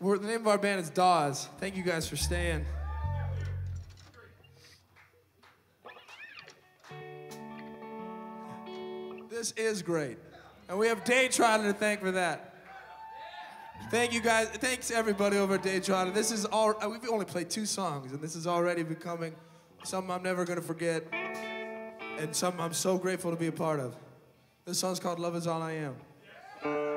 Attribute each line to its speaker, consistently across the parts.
Speaker 1: We're, the name of our band is Dawes. Thank you guys for staying. This is great. And we have Daytrotter to thank for that. Thank you guys. Thanks everybody over at Daytrotter. This is all, uh, we've only played two songs, and this is already becoming something I'm never gonna forget, and something I'm so grateful to be a part of. This song's called Love Is All I Am.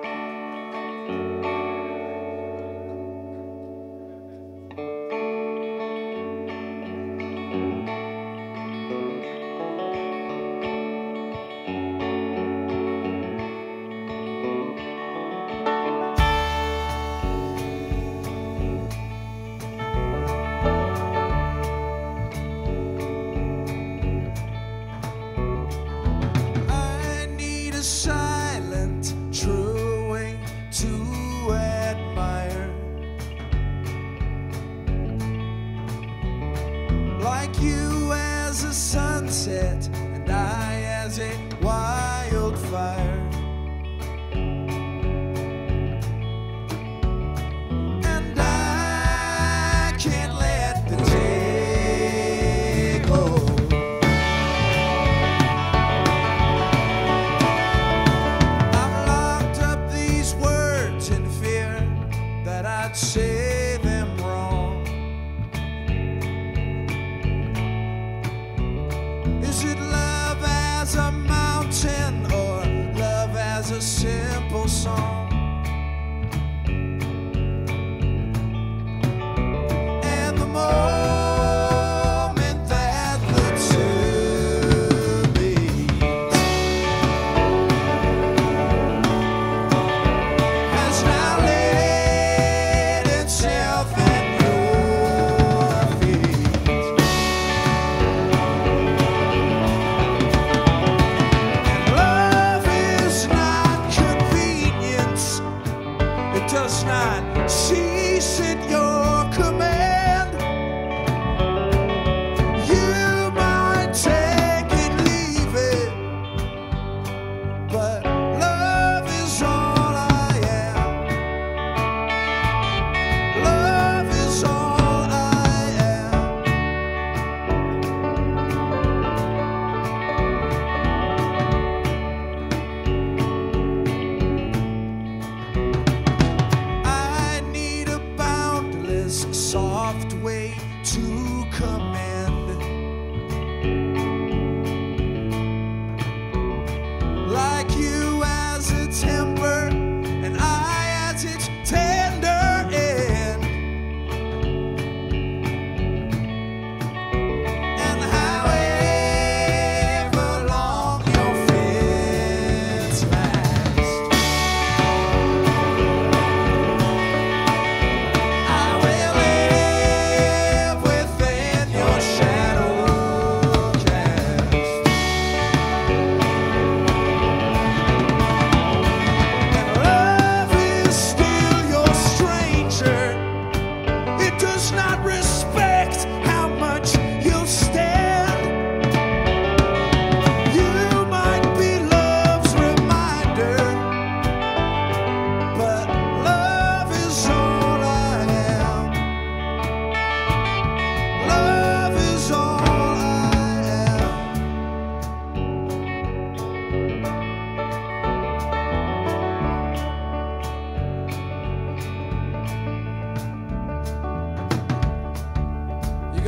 Speaker 1: Like you as a sunset, and I as a song?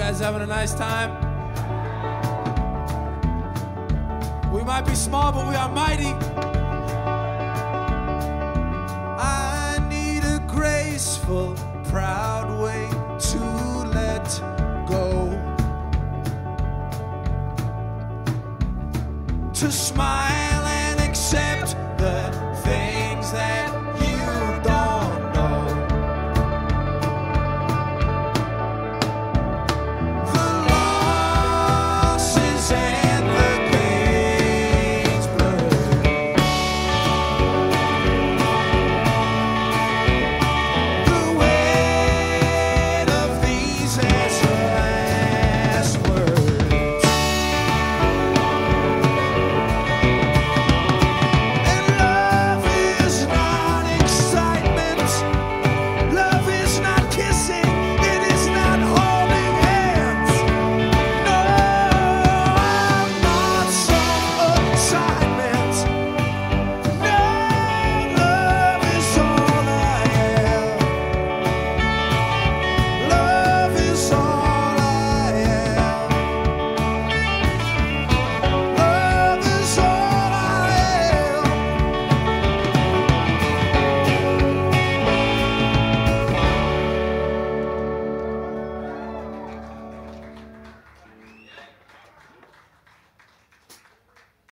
Speaker 1: Guys having a nice time? We might be small, but we are mighty. I need a graceful, proud way to let go. To smile and accept